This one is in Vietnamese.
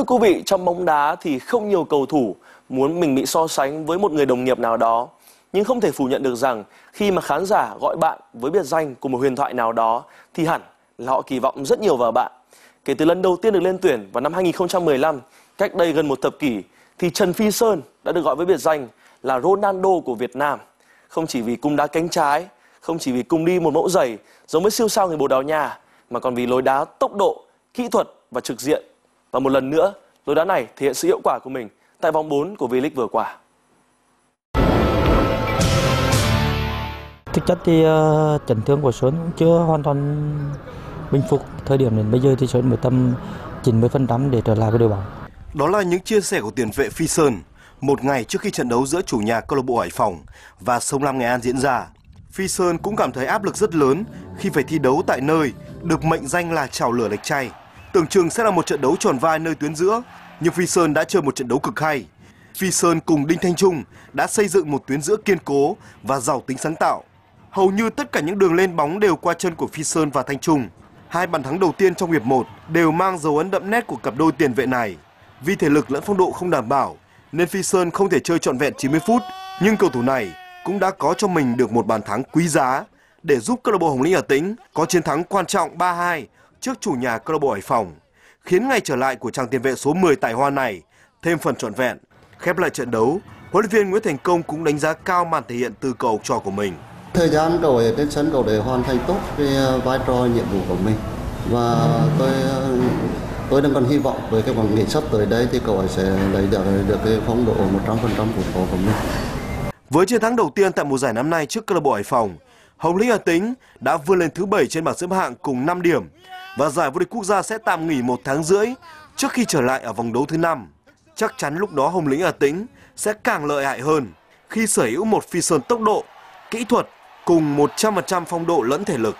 Thưa quý vị, trong bóng đá thì không nhiều cầu thủ muốn mình bị so sánh với một người đồng nghiệp nào đó. Nhưng không thể phủ nhận được rằng khi mà khán giả gọi bạn với biệt danh của một huyền thoại nào đó thì hẳn là họ kỳ vọng rất nhiều vào bạn. Kể từ lần đầu tiên được lên tuyển vào năm 2015, cách đây gần một thập kỷ, thì Trần Phi Sơn đã được gọi với biệt danh là Ronaldo của Việt Nam. Không chỉ vì cung đá cánh trái, không chỉ vì cung đi một mẫu giày giống với siêu sao người Bồ Đào Nha, mà còn vì lối đá tốc độ, kỹ thuật và trực diện. Và một lần nữa, lối đá này thể hiện sự hiệu quả của mình tại vòng 4 của V-League vừa qua. Thực chất thì uh, chấn thương của Sơn cũng chưa hoàn toàn bình phục. Thời điểm đến bây giờ thì Sơn mới tầm 90% để trở lại với đội bóng. Đó là những chia sẻ của tiền vệ Phi Sơn một ngày trước khi trận đấu giữa chủ nhà câu lạc bộ Hải Phòng và Sông Lam Nghệ An diễn ra. Phi Sơn cũng cảm thấy áp lực rất lớn khi phải thi đấu tại nơi được mệnh danh là chảo lửa lệch chay. Tưởng chừng sẽ là một trận đấu tròn vai nơi tuyến giữa, nhưng Phi Sơn đã chơi một trận đấu cực hay. Phi Sơn cùng Đinh Thanh Trung đã xây dựng một tuyến giữa kiên cố và giàu tính sáng tạo. Hầu như tất cả những đường lên bóng đều qua chân của Phi Sơn và Thanh Trung. Hai bàn thắng đầu tiên trong hiệp 1 đều mang dấu ấn đậm nét của cặp đôi tiền vệ này. Vì thể lực lẫn phong độ không đảm bảo nên Phi Sơn không thể chơi trọn vẹn 90 phút, nhưng cầu thủ này cũng đã có cho mình được một bàn thắng quý giá để giúp câu lạc bộ Hồng Lĩnh Hà Tĩnh có chiến thắng quan trọng 3-2 trước chủ nhà câu lạc bộ Hải Phòng, khiến ngày trở lại của chàng tiền vệ số 10 tài hoa này thêm phần trọn vẹn. Khép lại trận đấu, huấn luyện viên Nguyễn Thành Công cũng đánh giá cao màn thể hiện từ cầu trò của mình. Thời gian cậu ấy trên sân cậu để hoàn thành tốt cái ờ, vai trò nhiệm vụ của mình và tôi ờ, tôi đang còn hy vọng với cái vòng nghỉ sắp tới đây thì cậu ấy sẽ lấy được được cái phong độ 100% của của mình. Với chiến thắng đầu tiên tại mùa giải năm nay trước câu lạc bộ Hải Phòng, Hồng Lĩnh Hà Tĩnh đã vươn lên thứ 7 trên bảng xếp hạng cùng 5 điểm và giải vô địch quốc gia sẽ tạm nghỉ một tháng rưỡi trước khi trở lại ở vòng đấu thứ 5. Chắc chắn lúc đó Hồng Lĩnh Hà Tĩnh sẽ càng lợi hại hơn khi sở hữu một phi sơn tốc độ, kỹ thuật cùng 100% phong độ lẫn thể lực.